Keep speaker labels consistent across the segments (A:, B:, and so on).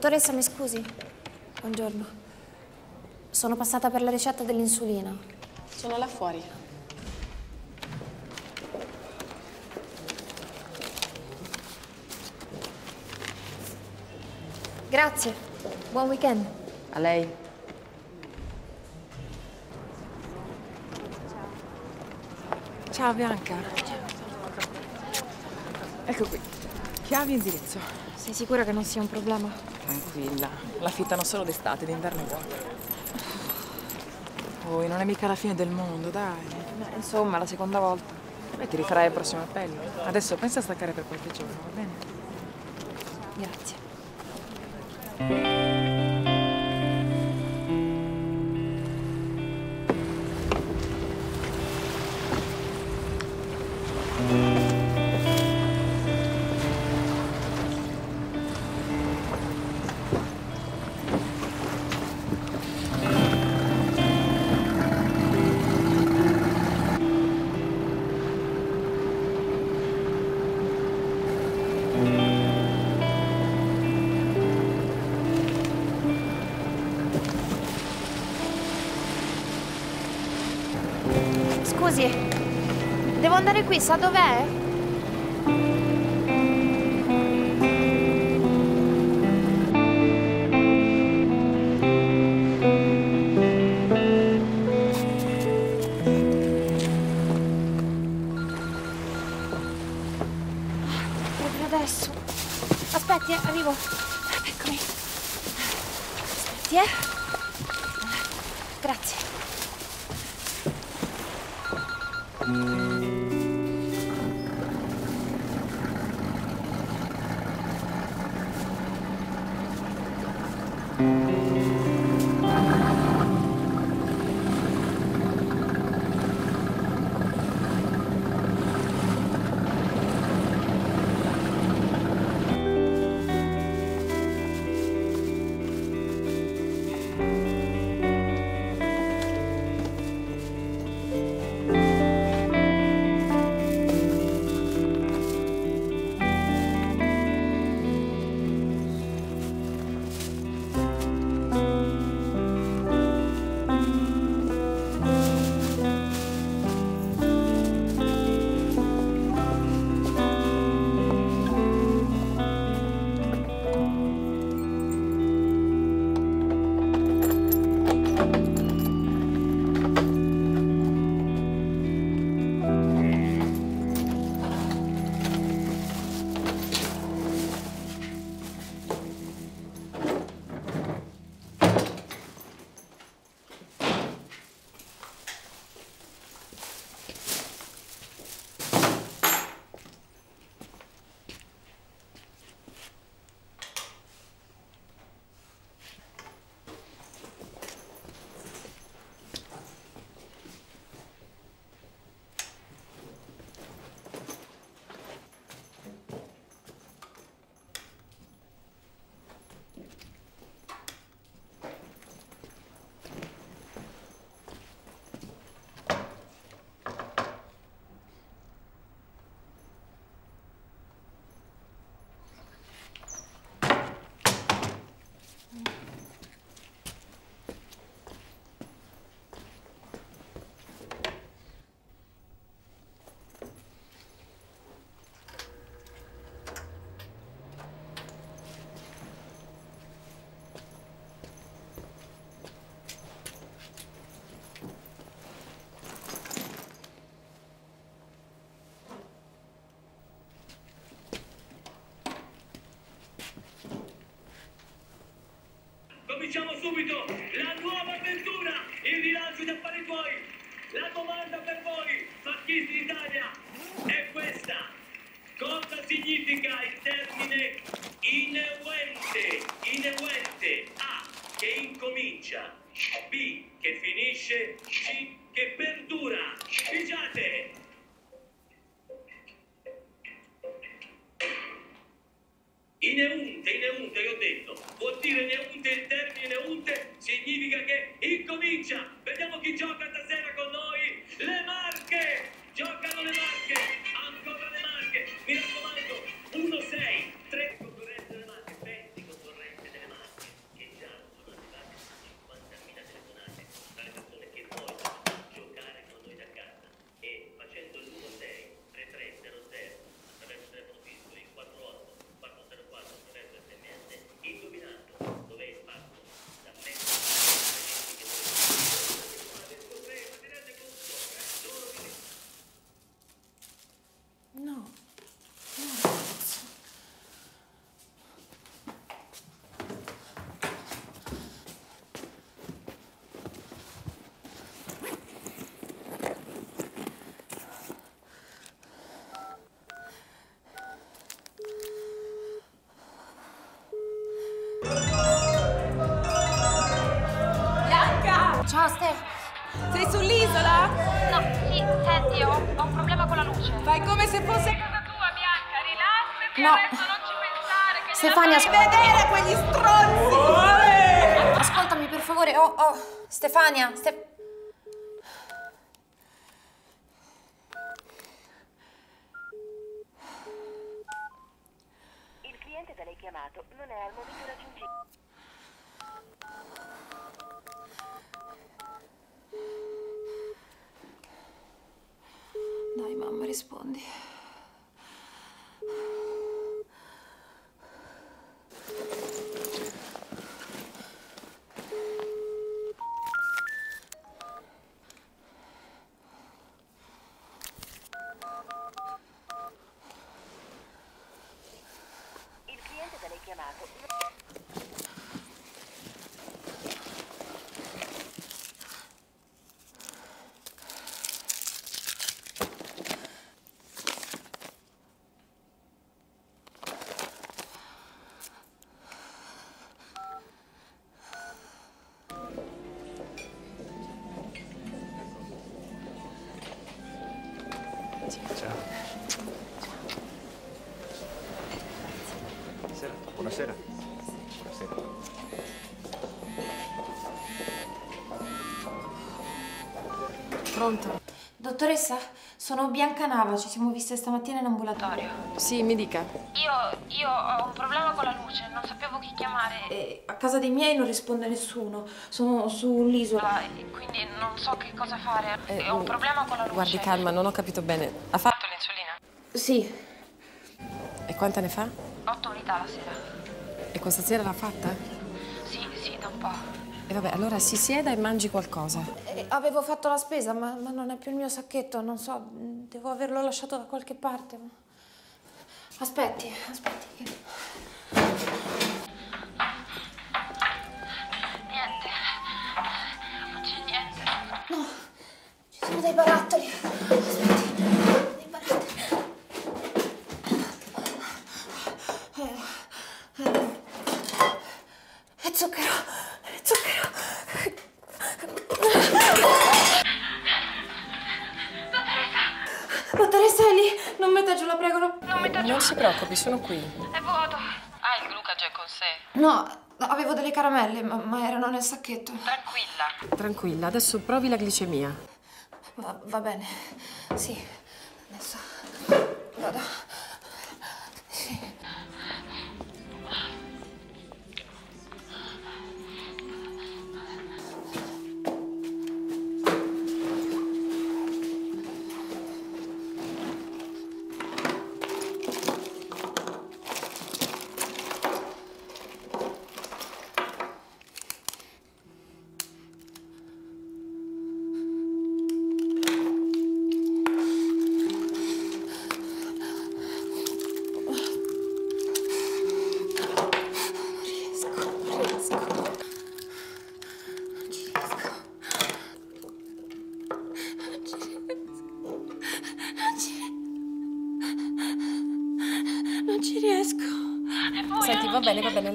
A: Dottoressa, mi scusi? Buongiorno. Sono passata per la ricetta dell'insulina.
B: Sono là fuori.
A: Grazie. Buon weekend.
B: A lei? Ciao Bianca. Ecco qui. Chiavi e indirizzo.
A: Sei sicura che non sia un problema?
B: Tranquilla. L'affittano solo d'estate, d'inverno vuoto. Poi non è mica la fine del mondo, dai. Beh, insomma, la seconda volta. Beh, ti rifarai il prossimo appello. Adesso pensa a staccare per qualche giorno, va bene?
A: Grazie. Scusi, devo andare qui, sa dov'è?
C: Cominciamo subito la nuova avventura, il rilancio di affari tuoi. La domanda per voi, fascisti d'Italia, è questa. Cosa significa il termine ineguente? Ineguente. A. Che incomincia. B. Che finisce. C. Che perdura. Pigiate! Ineunte, ineunte, ho detto. Vuol dire neunte, il termine neunte significa che incomincia. Vediamo chi gioca stasera con noi. Le Marche!
A: Stefania,
D: vedere quegli stronzi!
A: Ascoltami, per favore. Oh, oh. Stefania, Ste...
E: Il cliente da lei chiamato non è al momento raggiungibile.
A: Dai, mamma, rispondi.
F: Internacional.
G: Pronto?
A: Dottoressa, sono Bianca Nava, ci siamo viste stamattina in ambulatorio.
G: Sì, mi dica.
H: Io, io ho un problema con la luce, non sapevo chi chiamare.
A: E a casa dei miei non risponde nessuno. Sono sull'isola.
H: e Quindi non so che cosa fare.
G: Eh,
H: ho un problema con la luce.
G: Guardi, calma, non ho capito bene. Ha fatto l'insulina?
A: Sì,
G: E quanta ne fa?
H: 8 unità la sera.
G: E questa sera l'ha fatta?
H: Sì, sì, da un po'.
G: E vabbè, allora si sieda e mangi qualcosa.
A: Eh, avevo fatto la spesa, ma, ma non è più il mio sacchetto, non so, devo averlo lasciato da qualche parte. Aspetti, aspetti. che-
H: Niente. Non c'è niente.
A: No, ci sono dei barattoli. Aspetti,
G: sono qui.
H: È vuoto.
I: Ha il glucagen con sé?
A: No, avevo delle caramelle, ma, ma erano nel sacchetto.
I: Tranquilla.
G: Tranquilla, adesso provi la glicemia.
A: Va, va bene, sì. Adesso vado.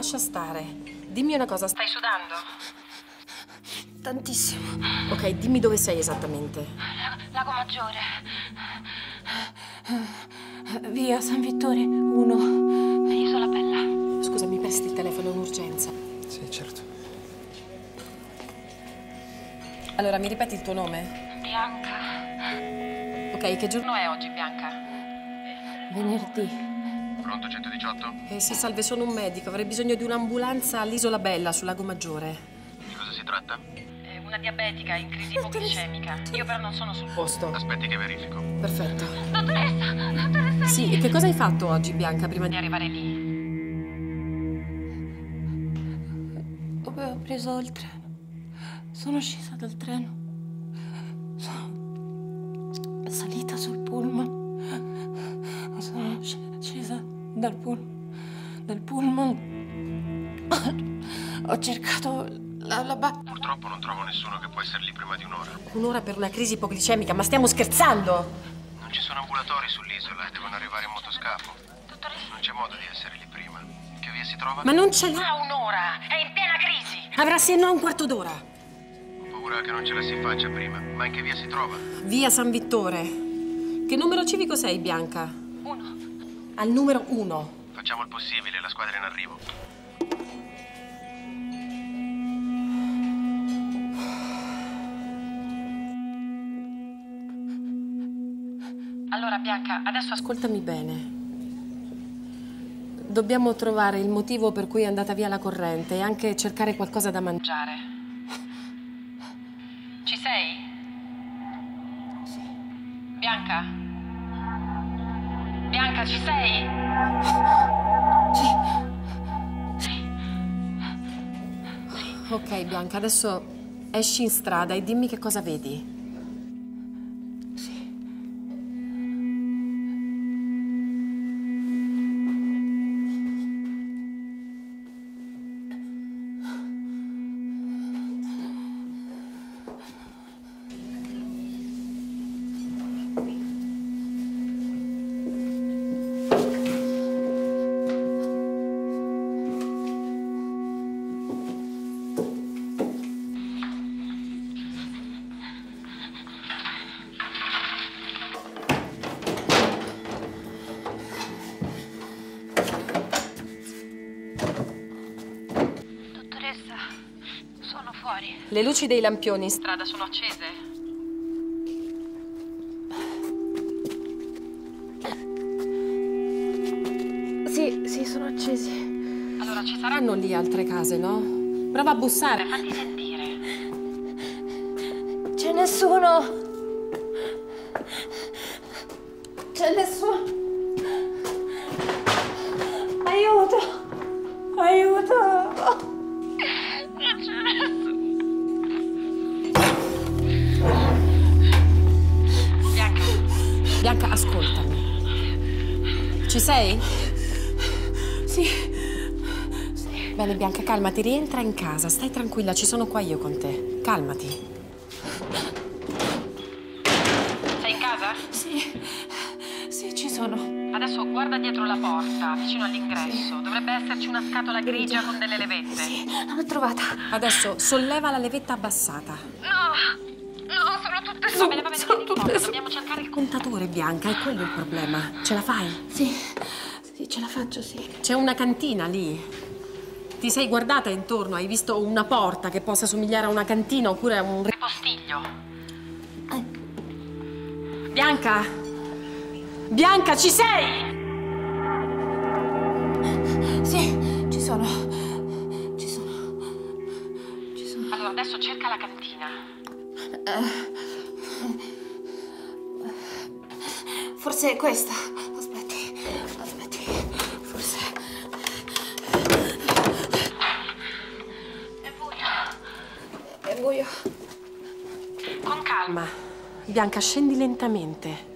G: Lascia stare. Dimmi una cosa.
I: Stai sudando?
A: Tantissimo.
G: Ok, dimmi dove sei esattamente.
H: Lago Maggiore.
A: Via San Vittore 1.
H: Isola Bella.
G: Scusa, mi presti il telefono, è un'urgenza.
F: Sì, certo.
G: Allora, mi ripeti il tuo nome?
H: Bianca.
G: Ok, che giorno
I: No, è oggi, Bianca.
A: Venerdì.
F: Pronto 118?
G: è? Eh, sì, salve, sono un medico. Avrei bisogno di un'ambulanza all'Isola Bella, sul Lago Maggiore.
F: Di cosa si tratta?
I: È una diabetica in crisi ipoglicemica. Io però non sono sul
G: Posto.
F: Aspetti che verifico.
G: Perfetto.
H: Dottoressa, dottoressa.
G: Sì, e che cosa hai fatto oggi, Bianca, prima
I: di arrivare lì.
A: Avevo preso il treno. Sono scesa dal treno. Dal pullman. Dal pullman. Ho cercato la, la ba-
F: Purtroppo non trovo nessuno che può essere lì prima di un'ora.
G: Un'ora per una crisi ipoglicemica, ma stiamo scherzando!
F: Non ci sono ambulatori sull'isola e devono arrivare in motoscafo.
H: Dottoressa.
F: Non c'è modo di essere lì prima. Che via si trova?
G: Ma non ce l'ha!
I: Ha un'ora! È in piena crisi!
G: Avrà se no un quarto d'ora!
F: Ho paura che non ce la si faccia prima. Ma in che via si trova?
G: Via San Vittore. Che numero civico sei, Bianca?
I: Uno.
G: Al numero uno.
F: Facciamo il possibile, la squadra è in arrivo.
I: Allora, Bianca, adesso ascolta.
G: Ascoltami bene. Dobbiamo trovare il motivo per cui è andata via la corrente e anche cercare qualcosa da mangiare.
I: Ci sei? Sì. Bianca? Bianca, ci sei?
G: Ok, Bianca, adesso esci in strada e dimmi che cosa vedi. Le luci dei lampioni in strada
I: sono accese?
G: Sì, sì, sono accesi.
I: Allora ci saranno.
G: Saranno lì altre case, no? Prova a bussare.
I: Fatti sentire.
A: C'è nessuno. C'è nessuno. Aiuto. Aiuto.
G: Ci sei?
A: Sì.
G: Bene, Bianca, calmati, rientra in casa. Stai tranquilla, ci sono qua io con te. Calmati.
I: sei in casa?
A: Sì. Sì, ci sono.
I: Adesso guarda dietro la porta, vicino all'ingresso. Dovrebbe esserci una scatola grigia con delle levette.
A: Sì, l'ho trovata.
G: Adesso solleva la levetta abbassata.
I: No! No, sono tutte su. Va bene, va bene,
A: sono tutte su.
I: Dobbiamo cercare il
G: Contatore, Bianca, è quello il problema. Ce la fai?
A: Sì. Sì, ce la faccio, sì.
G: C'è una cantina lì. Ti sei guardata intorno? Hai visto una porta che possa somigliare a una cantina oppure a un...
I: ripostiglio.
G: Bianca! Bianca, ci sei?
A: Sì, ci sono. Ci sono. Ci sono.
I: Allora, adesso cerca la cantina.
A: Forse è questa. Aspetti. Aspetti. Forse. È buio. È buio.
I: Con calma.
G: Ma, Bianca, scendi lentamente.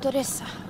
A: autoresa.